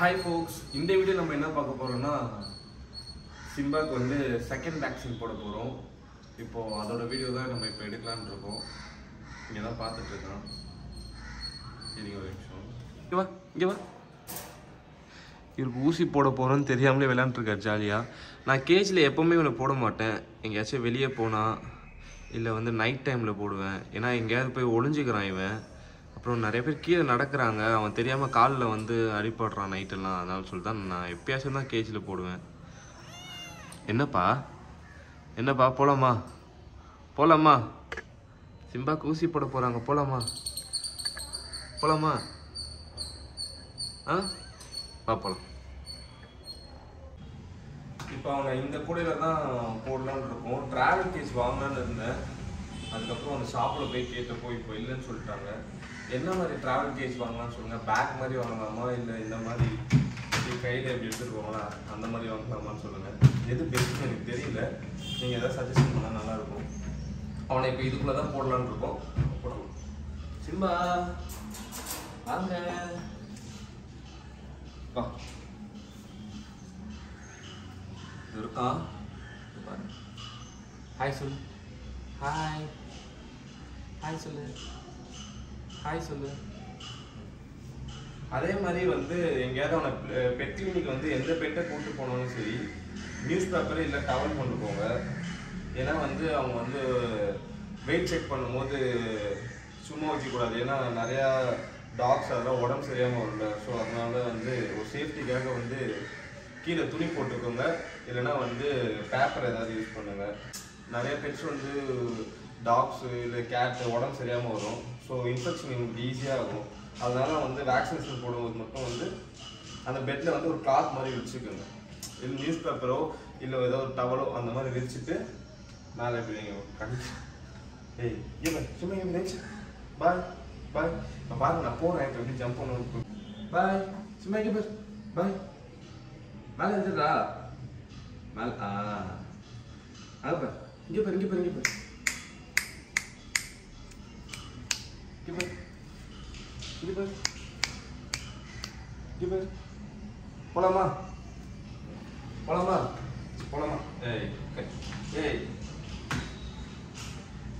Hi ஃபோக்ஸ் இந்த video நம்ம என்ன பார்க்க போகிறோம்னா சிம்பாக்கு வந்து செகண்ட் வேக்சின் போட போகிறோம் இப்போது அதோட வீடியோ தான் நம்ம இப்போ எடுக்கலான் இருக்கோம். இங்கே தான் பார்த்துட்ருக்கோம் சரிங்க ஒரு நிமிஷம். இங்கே வா இங்கே வா. இவருக்கு ஊசி போட போகிறோன்னு தெரியாமலே விளையாண்டுருக்காரு ஜாலியாக நான் கேஜில் எப்போவுமே இவனை போட மாட்டேன். எங்கேயாச்சும் வெளியே போனால் இல்லை வந்து நைட் டைமில் போடுவேன். ஏன்னா எங்கேயாவது போய் ஒளிஞ்சிக்கிறான் இவன். அப்புறம் நிறைய பேர் கீழே நடக்கிறாங்க. அவன் தெரியாமல் காலில் வந்து அடிபடுறான் நைட்டெல்லாம் அதனால சொல்லிட்டு தான் நான் எப்பயாச்சும் தான் கேஜில் போடுவேன். என்னப்பா? என்னப்பா? போலாமா? போலாமா? சிம்பா ஊசி போட போகிறாங்க போலாமா? போலாமா? ஆ? வா போலாம். இப்போ அவங்க இந்த கூடையில் தான் போடலான்னு இருக்கோம். ட்ராவல் கேஸ் வாங்கலான்னு இருந்தேன். அதுக்கப்புறம் அந்த ஷாப்பில் போய் கேட்டப்போ இப்போ இல்லைன்னு சொல்லிட்டாங்க. என்ன மாதிரி ட்ராவல் கேஸ் வாங்கலாம்னு சொல்லுங்கள் பேக் மாதிரி வாங்கலாமா? இல்லை இந்த மாதிரி கையில் எப்படி எடுத்துருக்கோங்களா அந்த மாதிரி வாங்கலாமான்னு சொல்லுங்கள் எது பெஸ்ட்னு எனக்கு தெரியல. நீங்கள் எதாவது சஜஷன் பண்ணால் நல்லாயிருக்கும் அவனை இப்போ இதுக்குள்ளே தான் போடலான்னு இருக்கோம். போடலாம் சிம்பா வாங்க. வா. இருக்கான் ஹாய் சொல் ஹாய் ஹாய் சொல்லு. ஹாய் சொல்லு. அதே மாதிரி வந்து எங்கேயாவது அவனை பெட் கிளினிக் வந்து எந்த பெட்டை கூட்டு போனாலும் சரி நியூஸ் பேப்பர் இல்லை டவல் கொண்டு போங்க. ஏன்னா வந்து அவங்க வந்து வெயிட் செக் பண்ணும்போது சும்மா வைக்கக்கூடாது. ஏன்னா நிறையா டாக்ஸ் அதெல்லாம் உடம்பு சரியாமல் வரல ஸோ அதனால வந்து ஒரு சேஃப்டிக்காக வந்து கீழே துணி போட்டுக்கோங்க. இல்லைன்னா வந்து பேப்பர் ஏதாவது யூஸ் பண்ணுங்கள் நிறைய பெட்ஸ் வந்து டாக்ஸு இல்லை கேட்டு உடம்பு சரியாமல் வரும். ஸோ இன்ஃபெக்ஷன் எங்களுக்கு ஈஸியாக இருக்கும். அதனால வந்து வேக்சினேஷன் போடும்போது மட்டும் வந்து அந்த பெட்டில் வந்து ஒரு கிளாத் மாதிரி வச்சுக்கோங்க. இல்லை நியூஸ் பேப்பரோ இல்லை ஏதோ ஒரு டவலோ அந்த மாதிரி விரிச்சுட்டு மேலே எப்படி நீங்கள் ஏய் சும்மா இவன் நினச்சி பாய் பாய். இப்போ பாருங்க நான் போகிறேன் இப்போ எப்படி ஜம்ப் பண்ணணும் பாய் சும்மா இங்கே பாய் பாய். மேலே இருந்துடா மேலே ஆ. அங்கே இங்கே பாரு இங்கே பாரு இங்கே பாரு. இங்கே பாரு போலாமா? போலாமா? போலாமா? ஏய். ஏய்.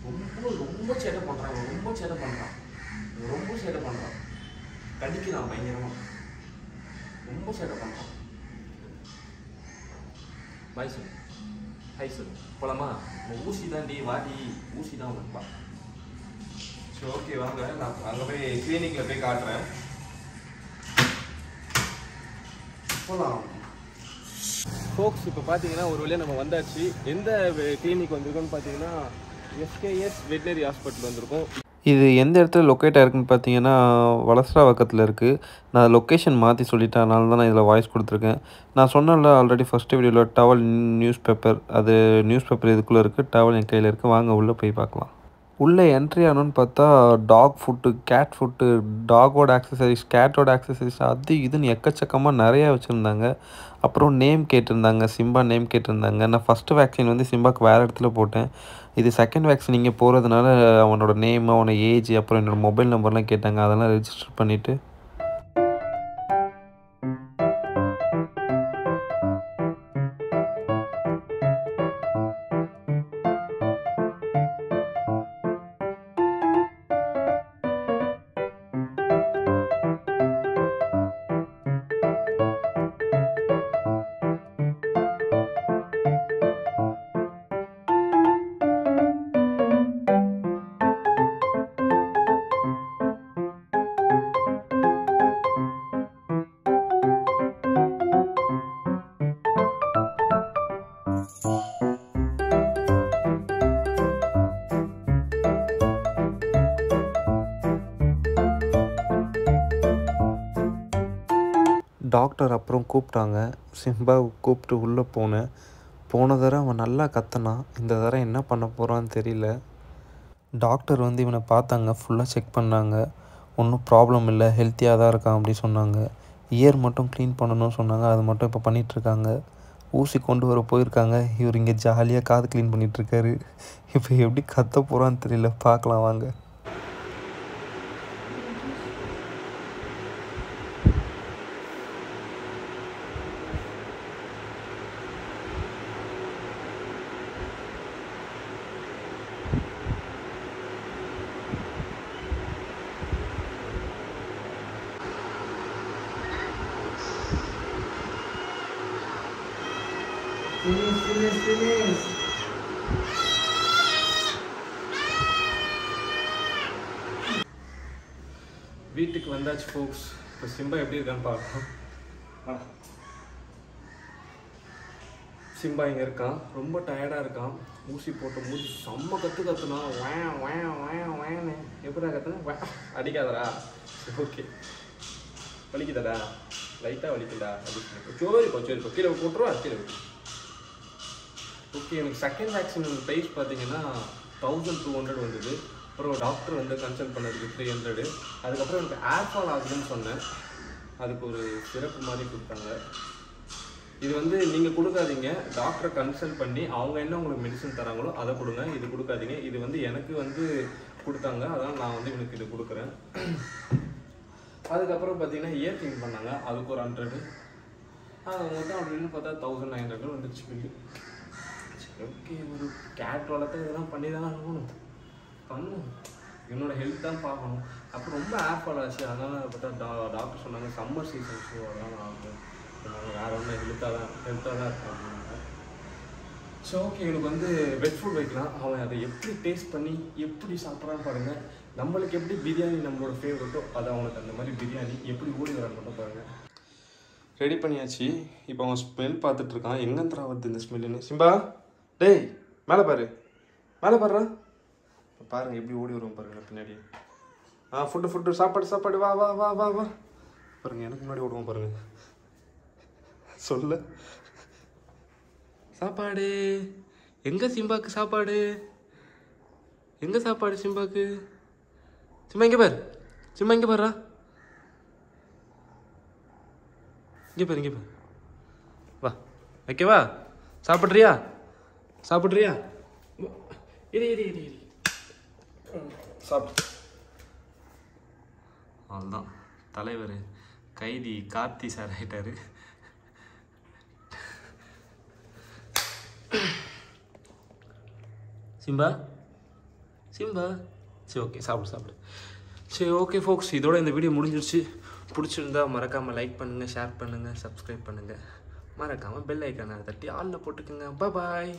ரொம்ப ரொம்ப சேட்டை பண்றான் இவன் ரொம்ப சேட்டை பண்றான். இவன் ரொம்ப சேட்டை பண்றான். கடிக்கிறான் பயங்கரமா. ரொம்ப சேட்டை பண்றான். பாய் சொல்லு. ஹாய் சொல்லு. போலாமா? ஊசி தாண்டி வாடி. ஊசி தான் உனக்குப்பா ஓகே வாங்க. நான் அங்கே போய் கிளினிக்கில் போய் காட்டுறேன். போகலாம் ஃபோக்ஸ் இப்போ பார்த்தீங்கன்னா ஒரு வழியாக நம்ம வந்தாச்சு. எந்த கிளினிக் வந்திருக்கோம்னு பார்த்தீங்கன்னா எஸ்கேஎஸ் வெட்டினரி ஹாஸ்பிட்டல் வந்திருக்கோம். இது எந்த இடத்துல லொக்கேட் ஆயிருக்குன்னு பார்த்தீங்கன்னா வளசரா பக்கத்தில் இருக்குது நான் லொக்கேஷன் மாற்றி சொல்லிட்டேன். அதனால தான் நான் இதில் வாய்ஸ் கொடுத்துருக்கேன். நான் சொன்னேன்ல ஆல்ரெடி ஃபஸ்ட்டு வீடியோவில் டவல் நியூஸ் பேப்பர் அது நியூஸ் பேப்பர் இதுக்குள்ளே இருக்குது டவல் என் கையில் இருக்குது வாங்க உள்ளே போய் பார்க்கலாம். உள்ளே என்ட்ரி ஆனோன்னு பார்த்தா டாக் ஃபுட்டு கேட் ஃபுட்டு டாகோட ஆக்சசரிஸ் கேட்டோட ஆக்சசரிஸ் அது இதுன்னு எக்கச்சக்கமாக நிறையா வச்சுருந்தாங்க. அப்புறம் நேம் கேட்டிருந்தாங்க சிம்பா நேம் கேட்டிருந்தாங்க. நான் ஃபஸ்ட்டு வேக்சின் வந்து சிம்பாவுக்கு வேறு இடத்துல போட்டேன். இது செகண்ட் வேக்சின் இங்கே போகிறதுனால அவனோட நேம் அவனோட ஏஜ் அப்புறம் என்னோடய மொபைல் நம்பர்லாம் கேட்டாங்க. அதெல்லாம் ரெஜிஸ்டர் பண்ணிவிட்டு டாக்டர் அப்புறம் கூப்பிட்டாங்க. சிம்பாவை கூப்பிட்டு உள்ளே போனேன். போன தடவை அவன் நல்லா கத்தனான். இந்த தடவை என்ன பண்ண போகிறான்னு தெரியல. டாக்டர் வந்து இவனை பார்த்தாங்க. ஃபுல்லாக செக் பண்ணாங்க. ஒன்றும் ப்ராப்ளம் இல்லை. ஹெல்த்தியாக தான் இருக்கான் அப்படி சொன்னாங்க. இயர் மட்டும் க்ளீன் பண்ணணும்னு சொன்னாங்க. அது மட்டும் இப்போ பண்ணிகிட்ருக்காங்க ஊசி கொண்டு வர போயிருக்காங்க. இவர் இங்கே ஜாலியாக காது க்ளீன் பண்ணிகிட்ருக்காரு இப்போ எப்படி கத்த போகிறான்னு தெரியல. பார்க்கலாம் வாங்க. வீட்டுக்கு வந்தாச்சு ஃபோக்ஸ் இப்போ சிம்பா எப்படி இருக்கான்னு பார்க்கலாம் சிம்பா இங்கே இருக்கான். ரொம்ப டயர்டாக இருக்கான். ஊசி போட்டு மூசி செம்ம கற்று கத்துனா வே வே வே வேன்னு. எப்படா கற்றுனா வே. அடிக்காதடா. ஓகே. வலிக்குதாடா? லைட்டாக வலிக்குதா அப்படின்னு சோரிப்பா சரிப்பா கீழே போட்டுருவா கீழே ஓகே எனக்கு செகண்ட் வேக்சின் ப்ரைஸ் பார்த்தீங்கன்னா தௌசண்ட் டூ ஹண்ட்ரட் வந்தது. அப்புறம் டாக்டர் வந்து கன்சல்ட் பண்ணதுக்கு த்ரீ ஹண்ட்ரடு அதுக்கப்புறம் எனக்கு ஏர் ஃபால் ஆகுதுன்னு சொன்னேன். அதுக்கு ஒரு சிறப்பு மாதிரி கொடுத்தாங்க. இது வந்து நீங்கள் கொடுக்காதீங்க. டாக்டரை கன்சல்ட் பண்ணி அவங்க என்ன உங்களுக்கு மெடிசன் தராங்களோ அதை கொடுங்க. இது கொடுக்காதீங்க. இது வந்து எனக்கு வந்து கொடுத்தாங்க. அதனால் நான் வந்து இவனுக்கு இது கொடுக்குறேன். அதுக்கப்புறம் பார்த்தீங்கன்னா இயர் பண்ணாங்க. அதுக்கு ஒரு ஹண்ட்ரடு அது மொத்தம் அப்படின்னு பார்த்தா தௌசண்ட் நைன் ஹண்ட்ரட் வந்துச்சு பில்லு சரி ஓகே ஒரு கேட் வளர்த்து இதெல்லாம் பண்ணி தானே ஆகணும். பண்ணும் என்னோட ஹெல்த் தான் பார்க்கணும். அப்புறம் ரொம்ப ஆஃபால் ஆச்சு. அதனால் பார்த்தா டா டாக்டர் சொன்னாங்க சம்மர் சீசன் ஸோ அதெல்லாம் ஆகும் நாங்கள் வேறு ஒன்றும் ஹெல்த்தாக தான் ஹெல்த்தாக தான் இருக்கேன் அப்படின்னாங்க. ஸோ ஓகே எனக்கு வந்து வெட் ஃபுட் வைக்கலாம். அவன் அதை எப்படி டேஸ்ட் பண்ணி எப்படி சாப்பிட்றான்னு பாருங்கள் நம்மளுக்கு எப்படி பிரியாணி நம்மளோட ஃபேவரட்டோ அது அவனுக்கு அந்த மாதிரி பிரியாணி எப்படி ஓடி வரான்னு மட்டும் பாருங்கள் ரெடி பண்ணியாச்சு. இப்போ அவன் ஸ்மெல் பார்த்துட்ருக்கான் எங்கே எங்கேந்திரா வருது இந்த ஸ்மெல்லுன்னு சிம்பா டேய் மேலே பாரு. மேலே பாருடா. பாருங்கள் பாருங்க எப்படி ஓடி வருவோம் பாருங்க பின்னாடி. ஆ ஃபுட்டு ஃபுட்டு சாப்பாடு சாப்பாடு வா வா வா வா வா. பாருங்க எனக்கு முன்னாடி ஓடுவோம் பாருங்க. சொல்ல. சாப்பாடு. எங்க சிம்பாக்கு சாப்பாடு? எங்க சாப்பாடு சிம்பாக்கு? சிம்மா இங்கே பாரு. சிம்மா இங்கே பாருடா. இங்கே பாரு இங்கே பாரு. வா. ஓகேவா சாப்பிட்றியா? சாப்பிட்றியா? இரு இரு இரு இரு. சாப்பிடு அவ்வளோதான். தலைவர் கைதி கார்த்தி சார் ஆகிட்டார் சிம்பா? சிம்பா? சரி ஓகே சாப்பிடு சாப்பிடு. சரி ஓகே ஃபோக்ஸ் இதோட இந்த வீடியோ முடிஞ்சிருச்சு. பிடிச்சிருந்தா மறக்காமல் லைக் பண்ணுங்கள் ஷேர் பண்ணுங்கள் சப்ஸ்கிரைப் பண்ணுங்கள் மறக்காமல் பெல் ஐக்கானை தட்டி ஆளில் போட்டுக்கோங்க. பாய்